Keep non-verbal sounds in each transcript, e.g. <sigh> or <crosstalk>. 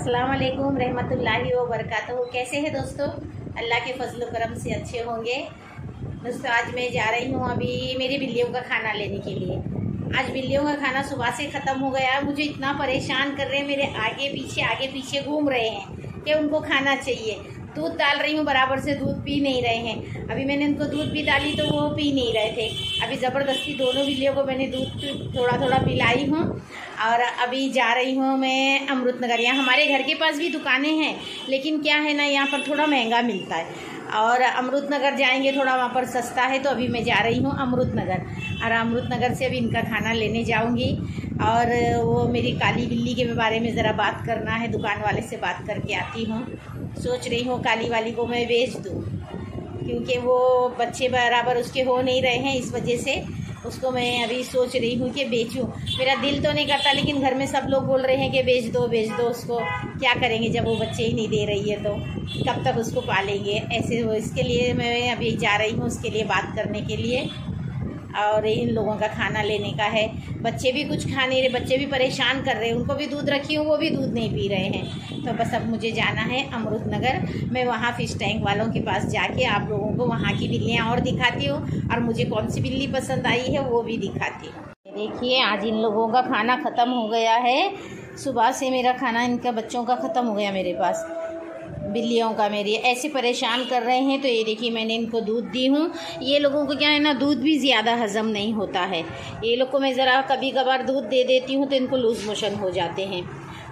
अस्सलाम रहमतुल्लाहि व बरकातहू कैसे हैं दोस्तों? अल्लाह के फजल करम से अच्छे होंगे। दोस्तों, आज मैं जा रही हूँ अभी मेरी बिल्लियों का खाना लेने के लिए। आज बिल्लियों का खाना सुबह से ख़त्म हो गया। मुझे इतना परेशान कर रहे हैं। मेरे आगे पीछे आगे पीछे घूम रहे हैं कि उनको खाना चाहिए। दूध डाल रही हूँ, बराबर से दूध पी नहीं रहे हैं। अभी मैंने उनको दूध भी डाली तो वो पी नहीं रहे थे। अभी ज़बरदस्ती दोनों बिल्लियों को मैंने दूध थोड़ा थोड़ा पिलाई हूँ। और अभी जा रही हूँ मैं अमृत नगर यहाँ हमारे घर के पास भी दुकानें हैं, लेकिन क्या है ना, यहाँ पर थोड़ा महँगा मिलता है। और अमृत नगर जाएँगे थोड़ा, वहाँ पर सस्ता है तो अभी मैं जा रही हूँ अमृत नगर और अमृत नगर से अभी इनका खाना लेने जाऊँगी। और वो मेरी काली बिल्ली के बारे में ज़रा बात करना है, दुकान वाले से बात करके आती हूँ। सोच रही हूँ काली वाली को मैं बेच दूँ, क्योंकि वो बच्चे बराबर उसके हो नहीं रहे हैं, इस वजह से उसको मैं अभी सोच रही हूँ कि बेचूँ। मेरा दिल तो नहीं करता, लेकिन घर में सब लोग बोल रहे हैं कि बेच दो बेच दो, उसको क्या करेंगे जब वो बच्चे ही नहीं दे रही है तो कब तक उसको पालेंगे? ऐसे वो इसके लिए मैं अभी जा रही हूँ, उसके लिए बात करने के लिए। और इन लोगों का खाना लेने का है। बच्चे भी कुछ खा नहीं रहे, बच्चे भी परेशान कर रहे हैं। उनको भी दूध रखी हूँ, वो भी दूध नहीं पी रहे हैं। तो बस अब मुझे जाना है अमृत नगर मैं वहाँ फ़िश टैंक वालों के पास जाके आप लोगों को वहाँ की बिल्लियाँ और दिखाती हूँ। और मुझे कौन सी बिल्ली पसंद आई है, वो भी दिखाती हूँ। देखिए, आज इन लोगों का खाना ख़त्म हो गया है। सुबह से मेरा खाना इनका बच्चों का ख़त्म हो गया मेरे पास। बिल्लियों का मेरी ऐसे परेशान कर रहे हैं तो ये देखिए मैंने इनको दूध दी हूँ। ये लोगों को क्या है ना, दूध भी ज़्यादा हज़म नहीं होता है। ये लोग को मैं ज़रा कभी कभार दूध दे देती हूँ तो इनको लूज़ मोशन हो जाते हैं।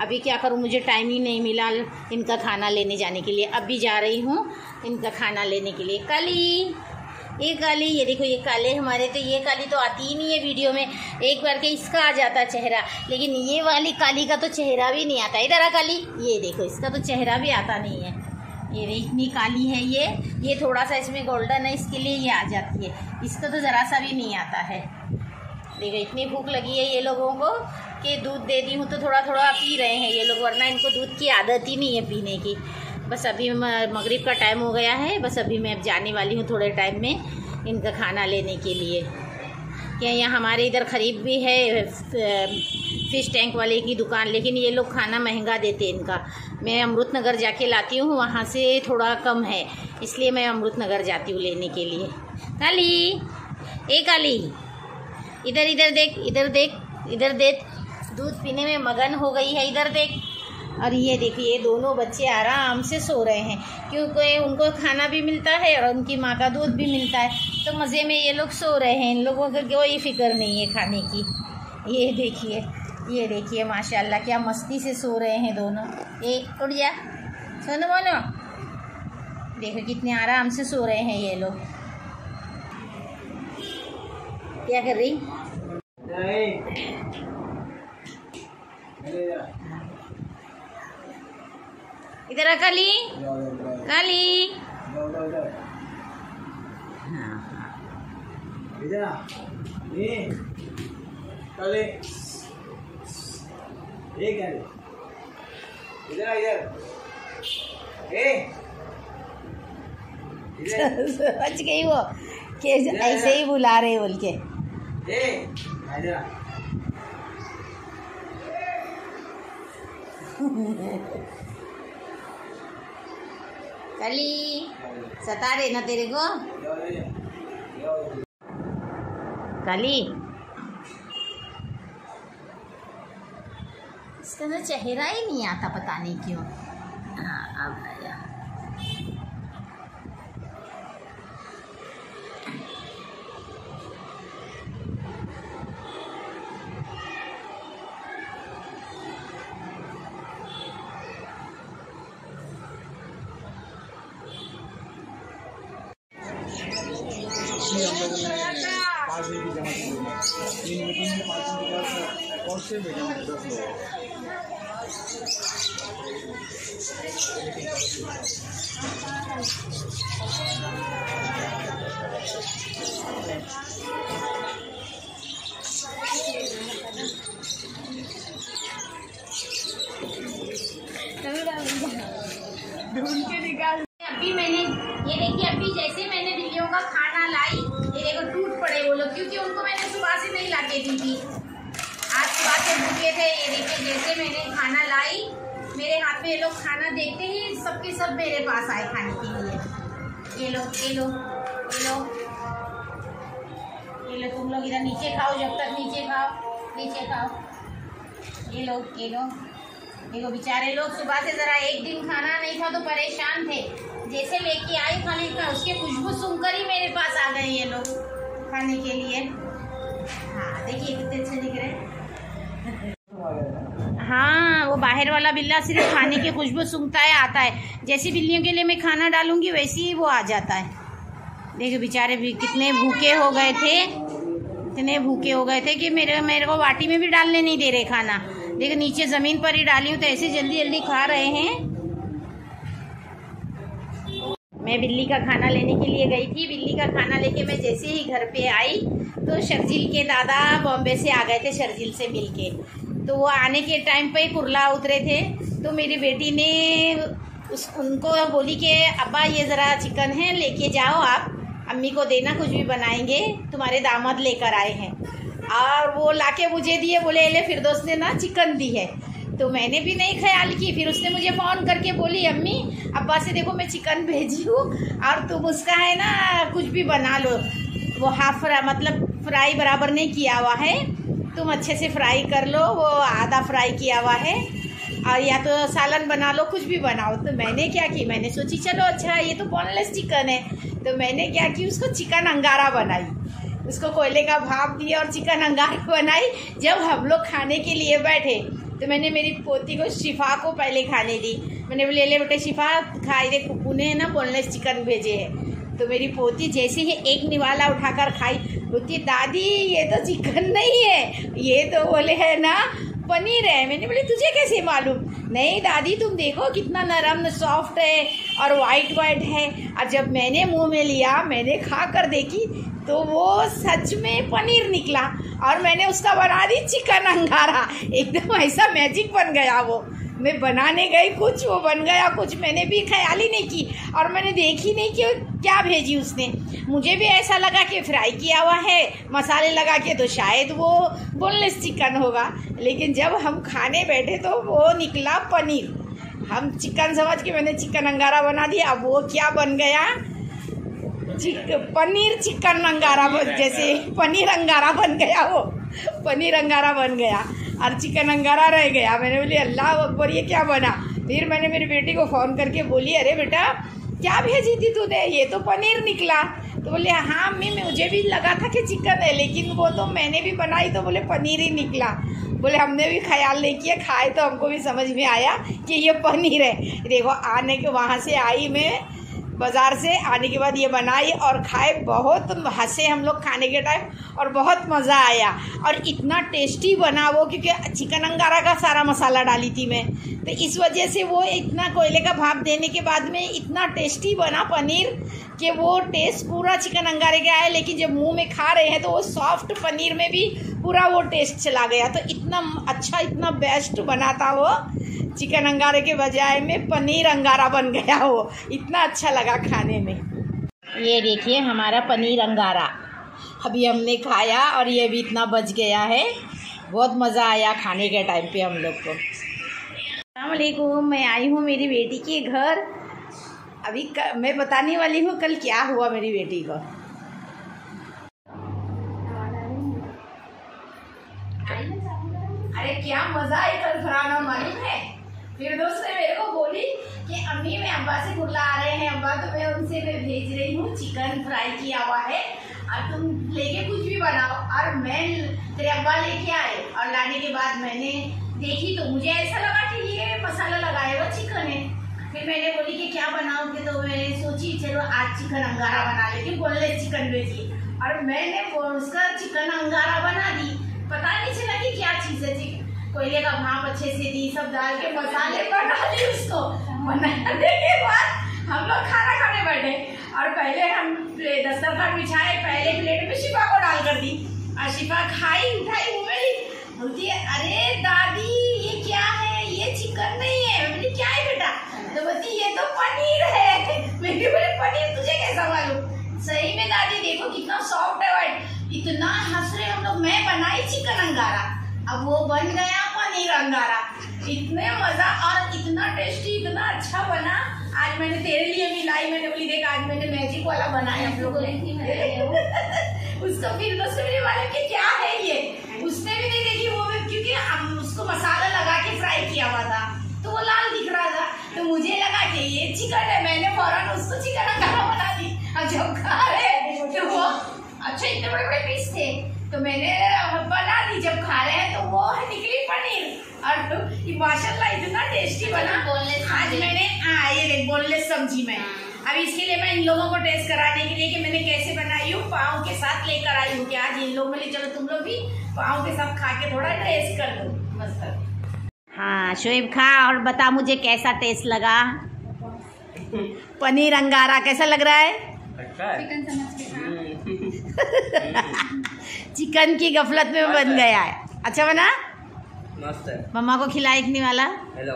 अभी क्या करूँ, मुझे टाइम ही नहीं मिला इनका खाना लेने जाने के लिए। अब भी जा रही हूँ इनका खाना लेने के लिए। कल! ही ये काली, ये देखो, ये काले हमारे तो ये काली तो आती ही नहीं है वीडियो में। एक बार के इसका आ जाता चेहरा, लेकिन ये वाली काली का तो चेहरा भी नहीं आता। इधर आ काली, ये देखो, इसका तो चेहरा भी आता नहीं है। ये इतनी काली है ये ये थोड़ा सा इसमें गोल्डन है, इसके लिए ये आ जाती है। इसका तो ज़रा सा भी नहीं आता है। देखो, इतनी भूख लगी है ये लोगों को कि दूध दे दी हूँ तो थोड़ा थोड़ा पी रहे हैं ये लोग, वरना इनको दूध की आदत ही नहीं है पीने की। बस अभी मगरिब का टाइम हो गया है। बस अभी मैं अब जाने वाली हूँ थोड़े टाइम में इनका खाना लेने के लिए। क्या यहाँ हमारे इधर ख़रीब भी है फ़िश टैंक वाले की दुकान, लेकिन ये लोग खाना महँगा देते हैं इनका। मैं अमृत नगर जाके लाती हूँ, वहाँ से थोड़ा कम है, इसलिए मैं अमृत नगर जाती हूँ लेने के लिए। काली, ए काली, इधर इधर देख इधर देख इधर देख। दूध पीने में मगन हो गई है, इधर देख। और ये देखिए, ये दोनों बच्चे आराम से सो रहे हैं। क्योंकि उनको खाना भी मिलता है और उनकी माँ का दूध भी मिलता है। तो मज़े में ये लोग सो रहे हैं। इन लोगों का कोई फ़िक्र नहीं है खाने की। ये देखिए ये देखिए, माशाल्लाह, क्या मस्ती से सो रहे हैं दोनों। ये एक उड़िया, सोनो बोलो। देखो कितने आराम से सो रहे हैं ये लोग। क्या कर रही? इधर काली। काली। इधर इधर समझ गई वो। कि ऐसे ही बुला रहे बोल के। कली <laughs> <laughs> सता रहे ना तेरे को काली इसका तो चेहरा ही नहीं आता पता नहीं क्यों हाँ अब 先不讲，再说。是 जैसे मैंने खाना लाई। मेरे हाथ में ये लोग खाना देखते ही सबके सब मेरे पास आए खाने के लिए। ये लो ये लो ये लो। ये लो, तुम लोग इधर नीचे खाओ, जब तक नीचे खाओ नीचे खाओ। ये लो ये लो। देखो, बेचारे लोग सुबह से जरा एक दिन खाना नहीं था तो परेशान थे। जैसे लेके आए खाने का, उसके खुशबू सुनकर ही मेरे पास आ गए ये लोग खाने के लिए। हाँ देखिए कितने अच्छे दिख रहे हैं। <laughs> हाँ वो बाहर वाला बिल्ला सिर्फ़ खाने की खुशबू सूंघता है, आता है। जैसी बिल्लियों के लिए मैं खाना डालूँगी, वैसे ही वो आ जाता है। देखो, बेचारे भी कितने भूखे हो गए थे। इतने भूखे हो गए थे कि मेरे मेरे को वाटी में भी डालने नहीं दे रहे खाना। देखो, नीचे ज़मीन पर ही डाली हूँ तो ऐसे जल्दी जल्दी खा रहे हैं। मैं बिल्ली का खाना लेने के लिए गई थी। बिल्ली का खाना लेके मैं जैसे ही घर पे आई तो शर्जिल के दादा बॉम्बे से आ गए थे, शर्जिल से मिल के तो वो आने के टाइम पे कुरला उतरे थे। तो मेरी बेटी ने उस, उनको बोली कि, अब्बा, ये ज़रा चिकन है, लेके जाओ आप। अम्मी को देना, कुछ भी बनाएँगे। तुम्हारे दामाद लेकर आए हैं। और वो लाके मुझे दिए, बोले, ले फिर दोस्त ने ना चिकन दी है। तो मैंने भी नहीं ख्याल की। फिर उसने मुझे फ़ोन करके बोली, अम्मी, अब्बा से देखो, मैं चिकन भेजी हूँ, और तुम उसका, है ना, कुछ भी बना लो। वो हाफ़ मतलब फ्राई बराबर नहीं किया हुआ है। तुम अच्छे से फ्राई कर लो, वो आधा फ्राई किया हुआ है। और या तो सालन बना लो, कुछ भी बनाओ। तो मैंने क्या की? मैंने सोची, चलो अच्छा ये तो बोनलेस चिकन है। तो मैंने क्या की? उसको चिकन अंगारा बनाई। उसको कोयले का भाप दिया और चिकन अंगारा बनाई। जब हम लोग खाने के लिए बैठे तो मैंने मेरी पोती को शिफा को पहले खाने दी। मैंने बोले, ले बेटे, शिफा खाई दे कुकू ने ना बोनलेस चिकन भेजे है। तो मेरी पोती जैसे ही एक निवाला उठाकर खाई बोलती, दादी, ये तो चिकन नहीं है, ये तो बोले, है ना, पनीर है। मैंने बोले, तुझे कैसे मालूम? नहीं, दादी, तुम देखो कितना नरम, सॉफ्ट है और वाइट वाइट है। और जब मैंने मुँह में लिया, मैंने खा कर देखी तो वो सच में पनीर निकला और मैंने उसका बना दी चिकन अंगारा। एकदम ऐसा मैजिक बन गया वो। मैं बनाने गई कुछ, वो बन गया कुछ, मैंने भी ख्याल ही नहीं की और मैंने देखी नहीं कि क्या भेजी उसने। मुझे भी ऐसा लगा कि फ्राई किया हुआ है, मसाले लगा के तो शायद वो बोनलेस चिकन होगा। लेकिन जब हम खाने बैठे तो वो निकला पनीर। हम चिकन समझ के मैंने चिकन अंगारा बना दिया अब वो क्या बन गया? चिक पनीर चिकन अंगारा बन जैसे पनीर अंगारा बन गया वो। पनीर अंगारा बन गया और चिकन अंगारा रह गया। मैंने बोली अल्लाह अकबर ये क्या बना? फिर मैंने मेरी बेटी को फ़ोन करके बोली अरे बेटा क्या भेजी थी तूने? ये तो पनीर निकला। तो बोले हाँ अम्मी मुझे भी लगा था कि चिकन है, लेकिन वो तो मैंने भी बनाई तो बोले, पनीर ही निकला। बोले, हमने भी ख्याल नहीं किया, खाए तो हमको भी समझ में आया कि ये पनीर है। देखो, आने के वहाँ से आई मैं बाज़ार से आने के बाद ये बनाई और खाए। बहुत हंसे हम लोग खाने के टाइम और बहुत मज़ा आया। और इतना टेस्टी बना वो क्योंकि चिकन अंगारा का सारा मसाला डाली थी मैं। तो इस वजह से वो इतना कोयले का भाप देने के बाद में इतना टेस्टी बना पनीर कि वो टेस्ट पूरा चिकन अंगारे का आया लेकिन जब मुँह में खा रहे हैं तो वो सॉफ्ट पनीर में भी पूरा वो टेस्ट चला गया। तो इतना अच्छा इतना बेस्ट बना था वो। चिकन अंगारे के बजाय में पनीर अंगारा बन गया वो इतना अच्छा लगा खाने में। ये देखिए हमारा पनीर अंगारा। अभी हमने खाया और ये भी इतना बच गया है। बहुत मज़ा आया खाने के टाइम पे हम लोग को। अलकुम मैं आई हूँ मेरी बेटी के घर। अभी क, मैं बताने वाली हूँ कल क्या हुआ मेरी बेटी को। अरे क्या मज़ा है कल फराना मालूम है? फिर दोस्त ने मेरे को बोली कि अम्मी, मैं अब्बा से बुला रहे हैं। अब्बा तो मैं उनसे मैं भेज रही हूँ चिकन फ्राई किया हुआ है। और तुम लेके कुछ भी बनाओ। और मैं तेरे अब्बा लेके आए और लाने के बाद मैंने देखी तो मुझे ऐसा लगा कि ये मसाला लगाया हुआ चिकन है। फिर मैंने बोली कि क्या बनाओगे? तो मैंने सोची, चलो आज चिकन अंगारा बना लेती बोले चिकन भेजी और मैंने उसका चिकन अंगारा बना दी। पता नहीं चला कि क्या चीज़ है चिकन। कोयले का भाप अच्छे से दी, सब डाल के मसाले बना दी उसको। बनाने के बाद हम लोग खाना खाने बैठे। और पहले हम दस्तरखान बिछाए, पहले प्लेट में शिफा को डाल कर दी। और शिफा खाई, उठाई में बोलती है, अरे दादी, ये क्या है? ये चिकन नहीं है। बोली, क्या है बेटा? तो बोलती, ये तो पनीर है। मैंने बोले, पनीर तुझे कैसा मालूम? सही में दादी, देखो कितना सॉफ्ट है वाइट इतना हंस रहे हम लोग, मैं बनाई चिकन अंगारा। अब वो बन गया। पनीर अंगारा इतने मज़ा और इतना टेस्टी इतना अच्छा बना। आज मैंने तेरे लिए भी लाई मैंने बोली देख आज मैंने मैजिक वाला बनाया हम लोग ने। <laughs> उसको फिर दोस्तों मेरे वाले के क्या है ये? उसने भी नहीं देखी वो भी क्योंकि हम उसको मसाला लगा के फ्राई किया हुआ था। तो वो लाल दिख रहा था। तो मुझे लगा कि ये चिकन है। मैंने फ़ौरन उसको चिकन अंगारा बना दी। और जब खा रहे तो वो अच्छा इतने बड़े बड़े पीस थे। तो मैंने बना दी जब खा रहे हैं तो वो है निकली पनीर। और तो माशाल्लाह इतना टेस्टी बना। boneless आज मैंने हाँ ये देख बोनलेस सब्ज़ी में। अब इसके लिए मैं इन लोगों को टेस्ट कराने के लिए कि मैंने कैसे बनाई हूँ पाँव के साथ लेकर आई हूँ कि आज इन लोगों में चलो तुम लोग भी पाँव के साथ खा के थोड़ा टेस्ट कर दो मस्त हाँ। शोएब खा और बता मुझे कैसा टेस्ट लगा। पनीर अंगारा कैसा लग रहा है? अच्छा है। <laughs> <laughs> चिकन के गफलत में बन गया है। अच्छा बना? मस्त है। मम्मा को खिलाए नहीं वाला? हेलो।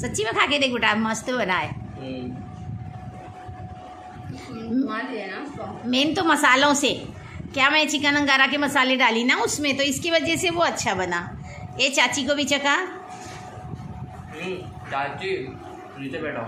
सच्ची में खा के देख बेटा मस्त बना है। उसको मेन तो मसालों से। क्या मैं चिकन अंगारा के मसाले डाली ना उसमें? तो इसकी वजह से वो अच्छा बना। ये चाची को भी चखा। चाची नीचे बैठो